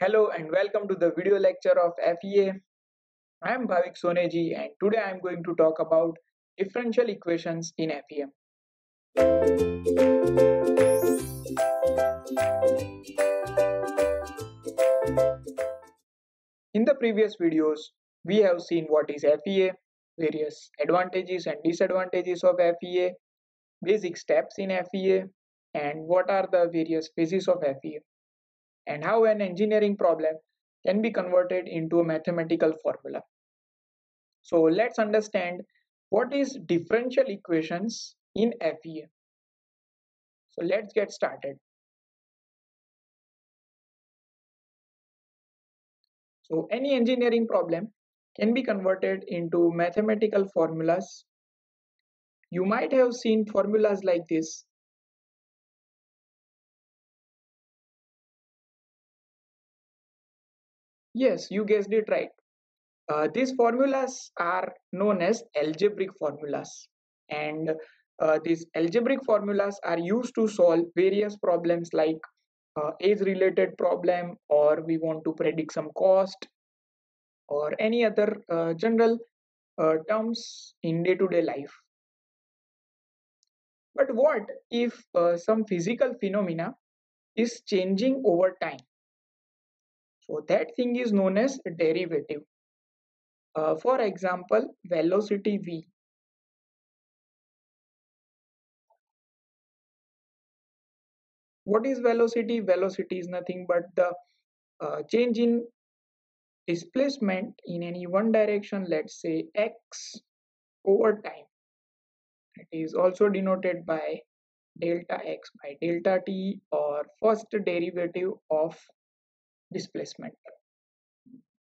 Hello and welcome to the video lecture of FEA. I am Bhavik Soneji and today I am going to talk about differential equations in FEM. In the previous videos, we have seen what is FEA, various advantages and disadvantages of FEA, basic steps in FEA, and what are the various phases of FEA and how an engineering problem can be converted into a mathematical formula. So let's understand what is differential equations in FEA. So let's get started. So any engineering problem can be converted into mathematical formulas. You might have seen formulas like this Yes, you guessed it right. Uh, these formulas are known as algebraic formulas and uh, these algebraic formulas are used to solve various problems like uh, age related problem or we want to predict some cost or any other uh, general uh, terms in day-to-day life. But what if uh, some physical phenomena is changing over time? So that thing is known as derivative. Uh, for example, velocity v. What is velocity? Velocity is nothing but the uh, change in displacement in any one direction, let's say x over time. It is also denoted by delta x by delta t or first derivative of displacement.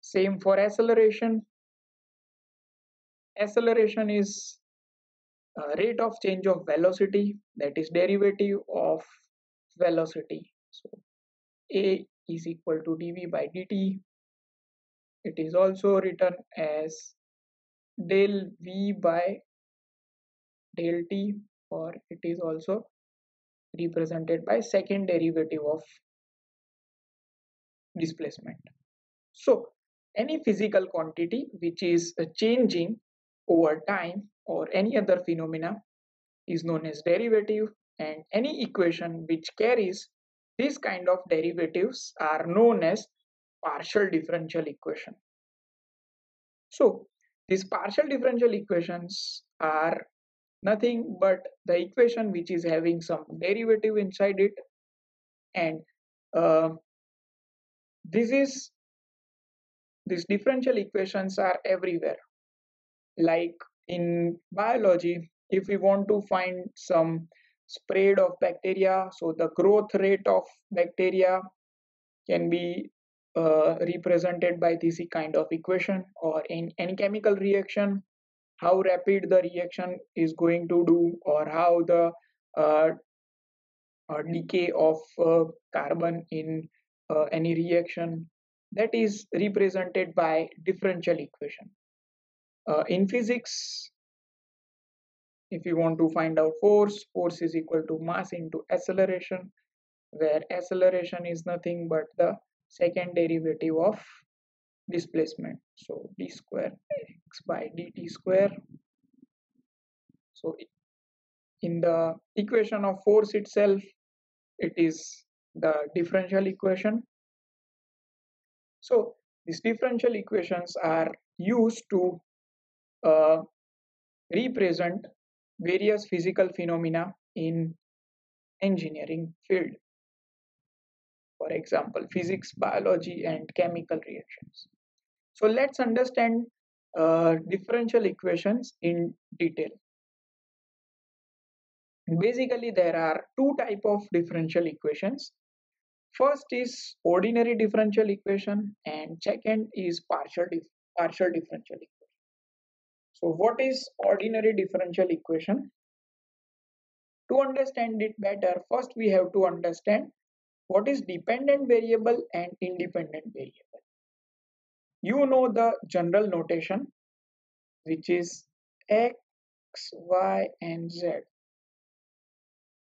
Same for acceleration. Acceleration is rate of change of velocity that is derivative of velocity. So A is equal to dv by dt. It is also written as del v by del t or it is also represented by second derivative of displacement. So any physical quantity which is changing over time or any other phenomena is known as derivative and any equation which carries this kind of derivatives are known as partial differential equation. So these partial differential equations are nothing but the equation which is having some derivative inside it and uh, this is these differential equations are everywhere. Like in biology if we want to find some spread of bacteria so the growth rate of bacteria can be uh, represented by this kind of equation or in any chemical reaction how rapid the reaction is going to do or how the uh, uh, decay of uh, carbon in uh, any reaction that is represented by differential equation. Uh, in physics, if you want to find out force, force is equal to mass into acceleration, where acceleration is nothing but the second derivative of displacement. So d square x by dt square. So in the equation of force itself, it is the differential equation. So these differential equations are used to uh, represent various physical phenomena in engineering field. For example, physics, biology, and chemical reactions. So let's understand uh, differential equations in detail basically there are two type of differential equations first is ordinary differential equation and second is partial dif partial differential equation. So what is ordinary differential equation? To understand it better first we have to understand what is dependent variable and independent variable. You know the general notation which is x y and z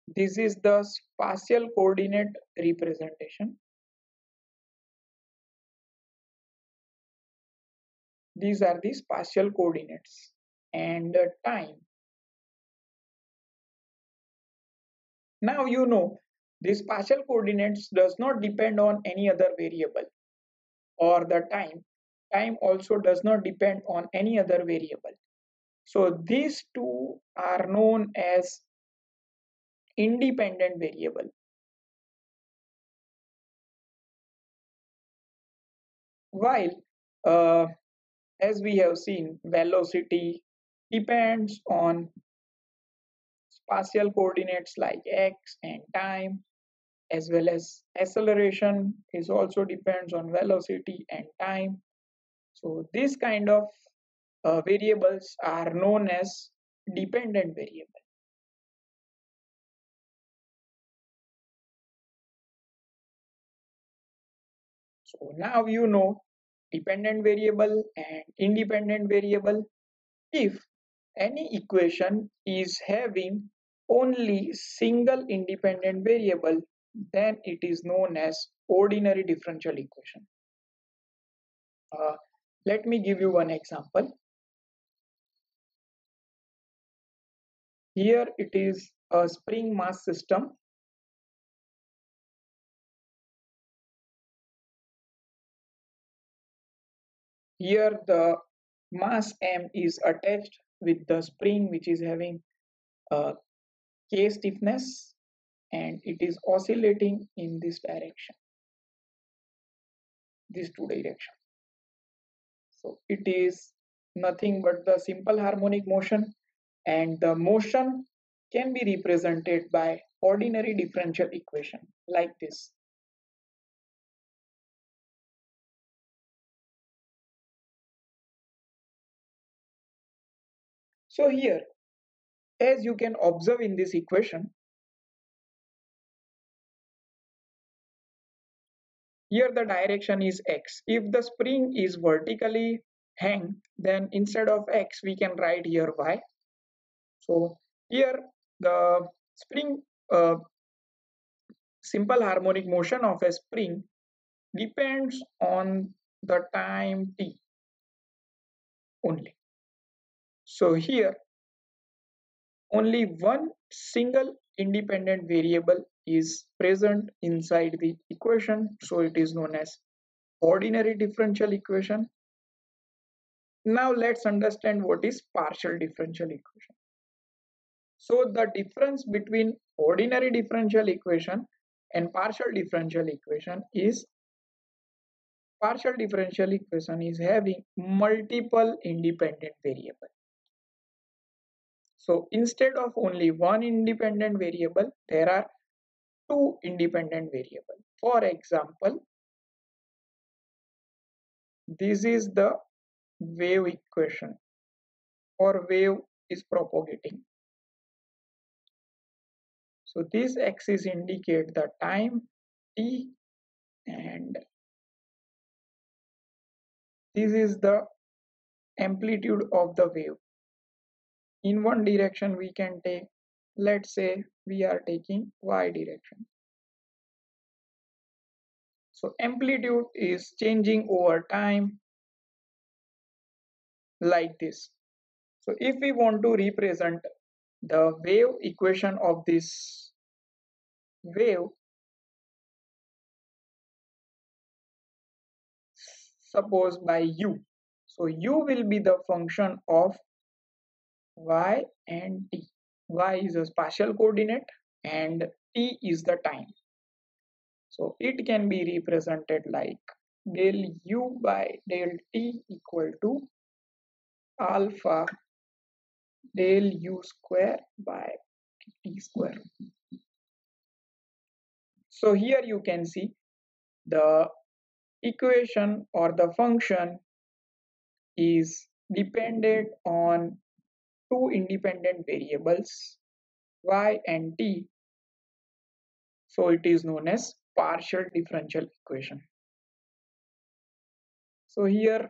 this is the spatial coordinate representation. These are the spatial coordinates and the time. Now you know this spatial coordinates does not depend on any other variable or the time. Time also does not depend on any other variable. So these two are known as independent variable. While uh, as we have seen velocity depends on spatial coordinates like x and time as well as acceleration is also depends on velocity and time. So this kind of uh, variables are known as dependent variable now you know dependent variable and independent variable. If any equation is having only single independent variable then it is known as ordinary differential equation. Uh, let me give you one example. Here it is a spring mass system Here the mass m is attached with the spring which is having a k stiffness and it is oscillating in this direction. These two direction. So it is nothing but the simple harmonic motion and the motion can be represented by ordinary differential equation like this So here, as you can observe in this equation, here the direction is x. If the spring is vertically hang, then instead of x, we can write here y. So here the spring uh, simple harmonic motion of a spring depends on the time t only. So here only one single independent variable is present inside the equation. So it is known as ordinary differential equation. Now let's understand what is partial differential equation. So the difference between ordinary differential equation and partial differential equation is partial differential equation is having multiple independent variable so instead of only one independent variable, there are two independent variable. For example, this is the wave equation or wave is propagating. So this axis indicate the time t and this is the amplitude of the wave in one direction we can take let's say we are taking y direction. So amplitude is changing over time like this. So if we want to represent the wave equation of this wave suppose by u. So u will be the function of y and t. y is a spatial coordinate and t is the time. So it can be represented like del u by del t equal to alpha del u square by t square. So here you can see the equation or the function is dependent on two independent variables y and t. So it is known as partial differential equation. So here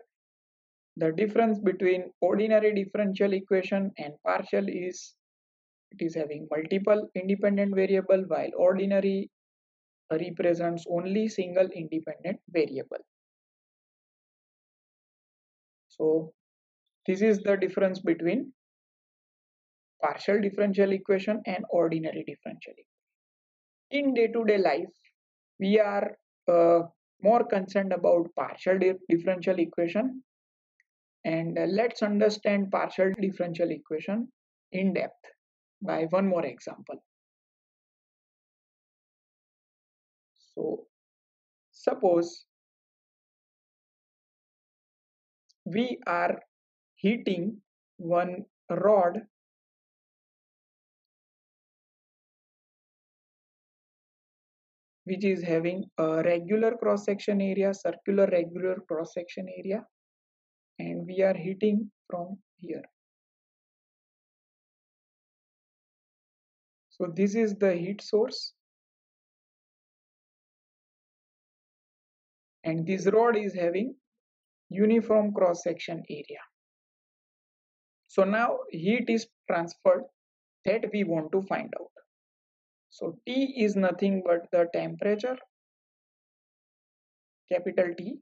the difference between ordinary differential equation and partial is it is having multiple independent variable while ordinary represents only single independent variable. So this is the difference between partial differential equation and ordinary differential equation. In day-to-day -day life, we are uh, more concerned about partial di differential equation and uh, let's understand partial differential equation in depth by one more example. So suppose we are heating one rod which is having a regular cross section area circular regular cross section area and we are heating from here. So this is the heat source. And this rod is having uniform cross section area. So now heat is transferred that we want to find out so T is nothing but the temperature, capital T.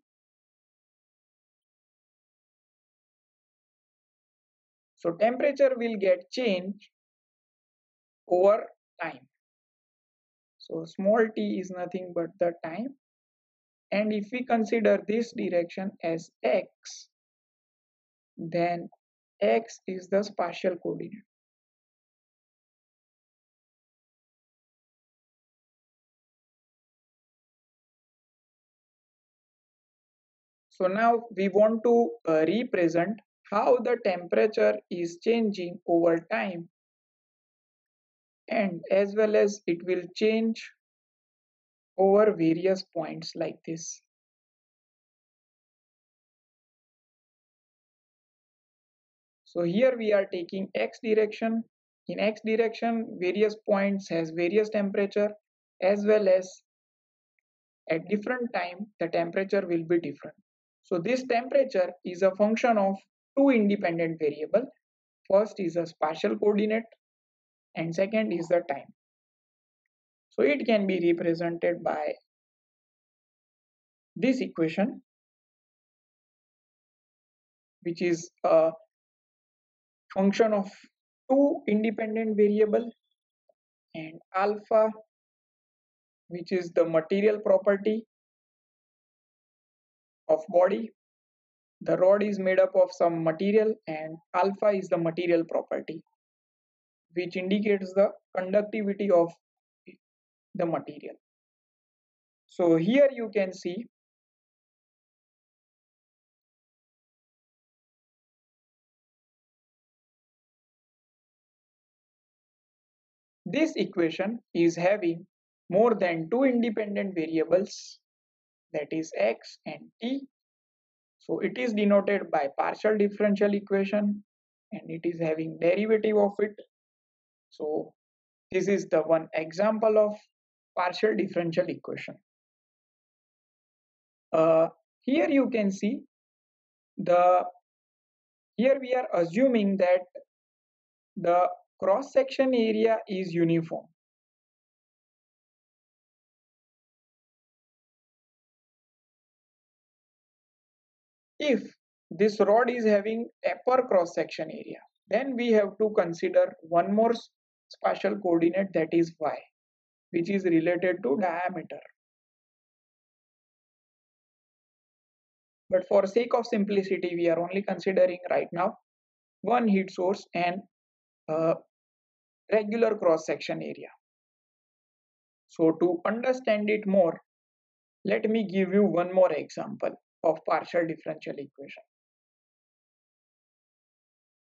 So temperature will get changed over time. So small t is nothing but the time. And if we consider this direction as x, then x is the spatial coordinate. So now we want to uh, represent how the temperature is changing over time and as well as it will change over various points like this. So here we are taking x direction. In x direction various points has various temperature as well as at different time the temperature will be different. So this temperature is a function of two independent variable. First is a spatial coordinate and second is the time. So it can be represented by this equation which is a function of two independent variable and alpha which is the material property of body. The rod is made up of some material and alpha is the material property which indicates the conductivity of the material. So here you can see this equation is having more than two independent variables that is x and t. So it is denoted by partial differential equation and it is having derivative of it. So this is the one example of partial differential equation. Uh, here you can see the here we are assuming that the cross section area is uniform If this rod is having upper cross section area, then we have to consider one more spatial coordinate that is y, which is related to diameter. But for sake of simplicity, we are only considering right now one heat source and a regular cross section area. So to understand it more, let me give you one more example of partial differential equation.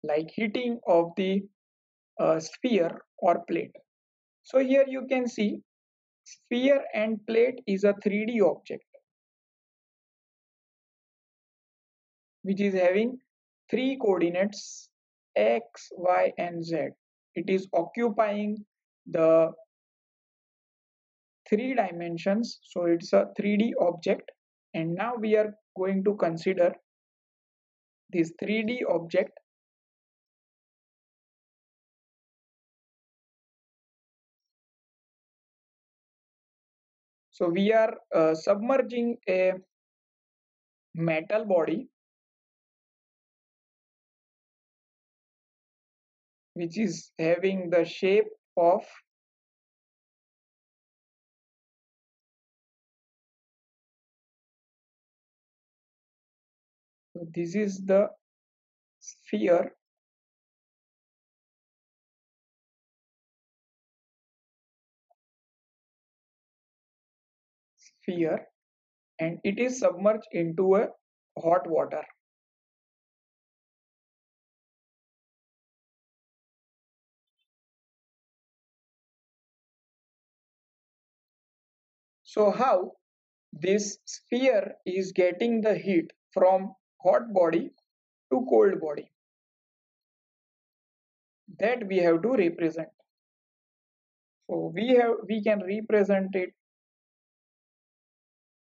Like heating of the uh, sphere or plate. So here you can see sphere and plate is a 3d object which is having three coordinates x y and z. It is occupying the three dimensions so it's a 3d object and now we are going to consider this 3d object. So we are uh, submerging a metal body which is having the shape of so this is the sphere. Sphere. And it is submerged into a hot water. So how this sphere is getting the heat from hot body to cold body that we have to represent. So we have we can represent it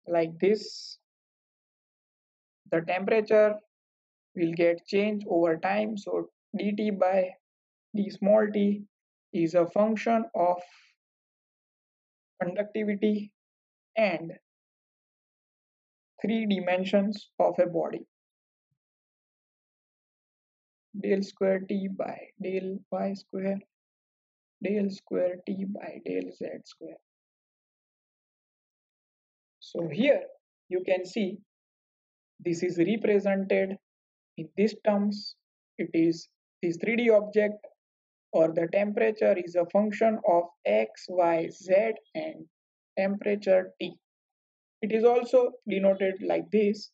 like this. The temperature will get changed over time. So dt by d small t is a function of conductivity and three dimensions of a body del square t by del y square del square t by del z square so here you can see this is represented in these terms. It is this 3d object or the temperature is a function of x y z and temperature T. It is also denoted like this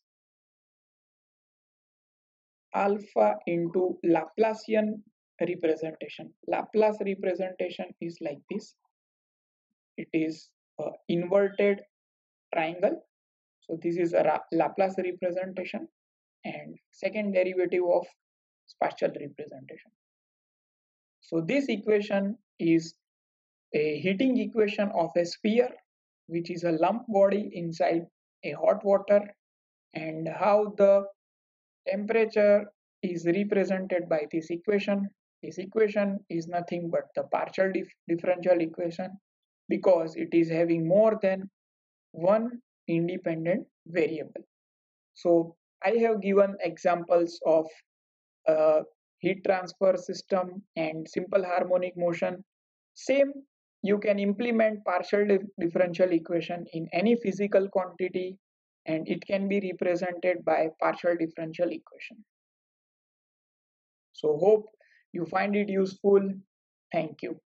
alpha into Laplacian representation. Laplace representation is like this. It is inverted triangle. So this is a Laplace representation and second derivative of spatial representation. So this equation is a heating equation of a sphere which is a lump body inside a hot water and how the temperature is represented by this equation. This equation is nothing but the partial dif differential equation because it is having more than one independent variable. So i have given examples of uh, heat transfer system and simple harmonic motion. Same you can implement partial differential equation in any physical quantity and it can be represented by partial differential equation. So hope you find it useful. Thank you.